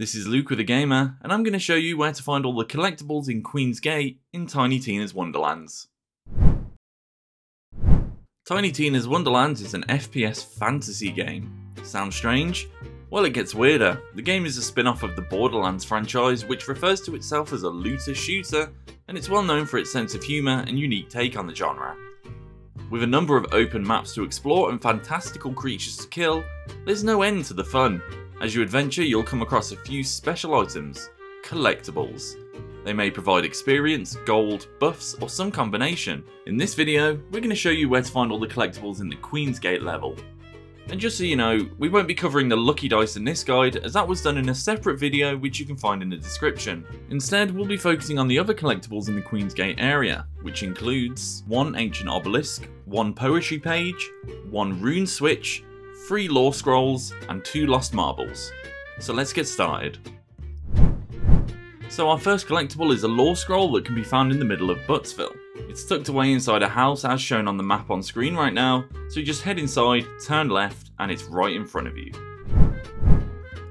This is Luke with TheGamer, and I'm going to show you where to find all the collectibles in Queen's Gate in Tiny Tina's Wonderlands. Tiny Tina's Wonderlands is an FPS fantasy game. Sounds strange? Well, it gets weirder. The game is a spin-off of the Borderlands franchise, which refers to itself as a looter shooter, and it's well known for its sense of humour and unique take on the genre. With a number of open maps to explore and fantastical creatures to kill, there's no end to the fun. As you adventure, you'll come across a few special items, collectibles. They may provide experience, gold, buffs, or some combination. In this video, we're going to show you where to find all the collectibles in the Queen's Gate level. And just so you know, we won't be covering the lucky dice in this guide as that was done in a separate video which you can find in the description. Instead, we'll be focusing on the other collectibles in the Queen's Gate area, which includes one ancient obelisk, one poetry page, one rune switch, three lore scrolls, and two lost marbles. So let's get started. So our first collectible is a lore scroll that can be found in the middle of Buttsville. It's tucked away inside a house as shown on the map on screen right now, so you just head inside, turn left, and it's right in front of you.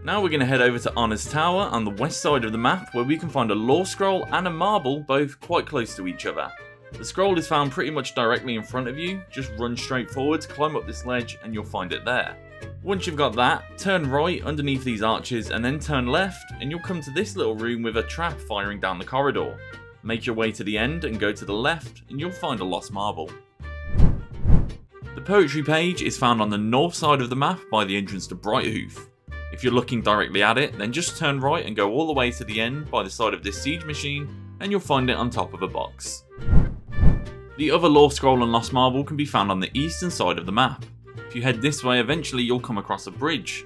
Now we're going to head over to Honor's Tower on the west side of the map where we can find a lore scroll and a marble both quite close to each other. The scroll is found pretty much directly in front of you, just run straight forwards, climb up this ledge and you'll find it there. Once you've got that, turn right underneath these arches and then turn left and you'll come to this little room with a trap firing down the corridor. Make your way to the end and go to the left and you'll find a lost marble. The poetry page is found on the north side of the map by the entrance to Brighthoof. If you're looking directly at it, then just turn right and go all the way to the end by the side of this siege machine and you'll find it on top of a box. The other Lore Scroll and Lost Marble can be found on the eastern side of the map. If you head this way, eventually you'll come across a bridge.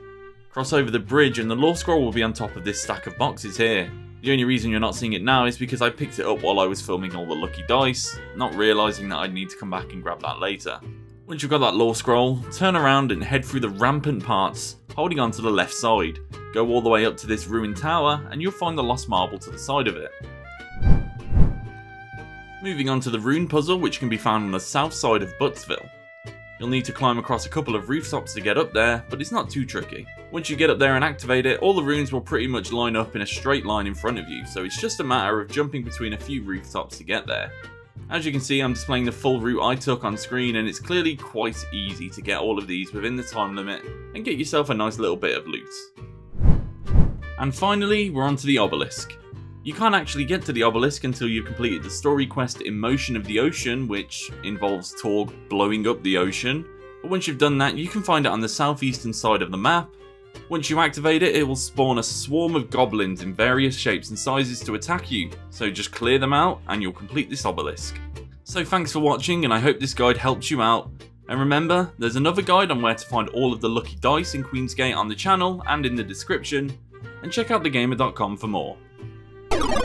Cross over the bridge and the Lore Scroll will be on top of this stack of boxes here. The only reason you're not seeing it now is because I picked it up while I was filming all the lucky dice, not realising that I'd need to come back and grab that later. Once you've got that lore scroll, turn around and head through the rampant parts, holding on to the left side. Go all the way up to this ruined tower and you'll find the lost marble to the side of it. Moving on to the rune puzzle which can be found on the south side of Buttsville. You'll need to climb across a couple of rooftops to get up there, but it's not too tricky. Once you get up there and activate it, all the runes will pretty much line up in a straight line in front of you, so it's just a matter of jumping between a few rooftops to get there. As you can see, I'm displaying the full route I took on screen, and it's clearly quite easy to get all of these within the time limit and get yourself a nice little bit of loot. And finally, we're on to the obelisk. You can't actually get to the obelisk until you've completed the story quest Emotion of the Ocean, which involves Torgue blowing up the ocean. But once you've done that, you can find it on the southeastern side of the map. Once you activate it, it will spawn a swarm of goblins in various shapes and sizes to attack you, so just clear them out and you'll complete this obelisk. So thanks for watching and I hope this guide helps you out. And remember, there's another guide on where to find all of the lucky dice in Queen's Gate on the channel and in the description, and check out thegamer.com for more.